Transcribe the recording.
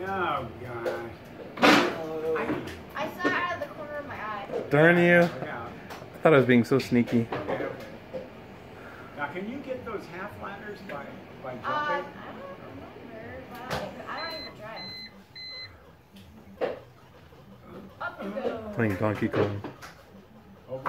Oh, God. I, I saw it out of the corner of my eye. Darn you. I thought I was being so sneaky. Okay, okay. Now, can you get those half ladders by, by uh, jumping? Uh, I don't remember, but I don't even, drive. Up you go. Playing Donkey Kong. Oh.